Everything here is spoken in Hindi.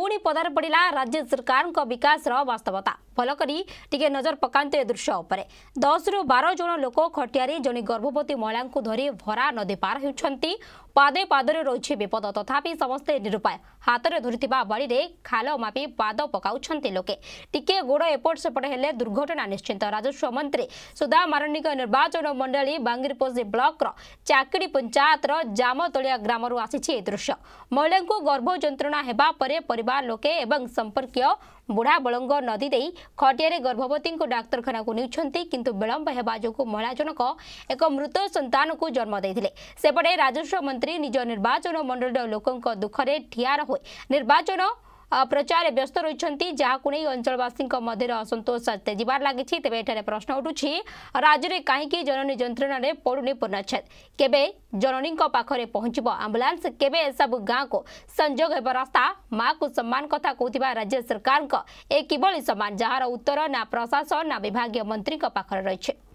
ପୁଣି ପଦାରେ ପଡ଼ିଲା ରାଜ୍ୟ ସରକାରଙ୍କ ବିକାଶର ବାସ୍ତବତା फलक नजर पकात दृश्य उपर दस रु बार जन लोक खटारे जन गर्भवती महिला को धरी भरा नदी पार होते पादे रही विपद तथा तो समस्ते निरुपाय हाथ में धरी बाड़ी में खाल मापी पाद पका लोके गोड़ एपट सेपट हेले दुर्घटना निश्चिंत राजस्व मंत्री सुधा मारणी निर्वाचन मंडली बांगीरपोजी ब्लक्र चाकड़ी पंचायत जामतिया ग्राम रू आ दृश्य महिला को गर्भ जंत्रणा होगापर पर लोके संपर्क ବୁଢ଼ା ବଳଙ୍ଗ ନଦୀ ଦେଇ ଖଟିଆରେ ଗର୍ଭବତୀଙ୍କୁ ଡାକ୍ତରଖାନାକୁ ନେଉଛନ୍ତି କିନ୍ତୁ ବିଳମ୍ବ ହେବା ଯୋଗୁଁ ମହିଳା ଜଣକ ଏକ ମୃତ ସନ୍ତାନକୁ ଜନ୍ମ ଦେଇଥିଲେ ସେପଟେ ରାଜସ୍ୱ ମନ୍ତ୍ରୀ ନିଜ ନିର୍ବାଚନ ମଣ୍ଡଳୀର ଲୋକଙ୍କ ଦୁଃଖରେ ଠିଆର ହୋଇ ନିର୍ବାଚନ प्रचार व्यस्त रही जहाँ को नहीं अंचलवासी असंतोष तेजार लगी तेज प्रश्न उठू राज्य में कहीं जननी जंत्रण में पड़ुनी पूर्णच्छेद केवे जननी पाखे पहुंच आंबुलांस के सब गाँव को संजोग रास्ता माँ को सम्मान कथा कहता राज्य सरकार का एक किभली सम्मान जार उत्तर ना प्रशासन ना विभाग मंत्री पाखे रही है